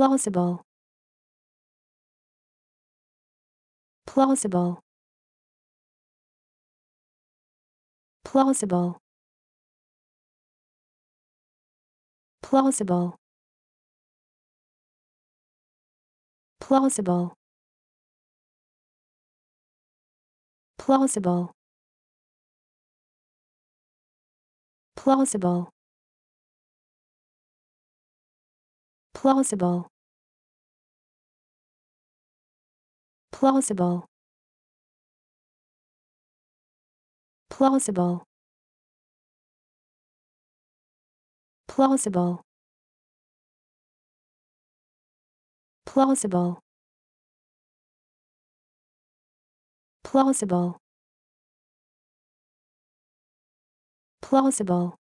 plausible. Plausible. Plausible. Plausible. Plausible. Plausible. Plausible. Plausible plausible. Plausible. Plausible. Plausible. Plausible. Plausible